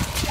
Yeah.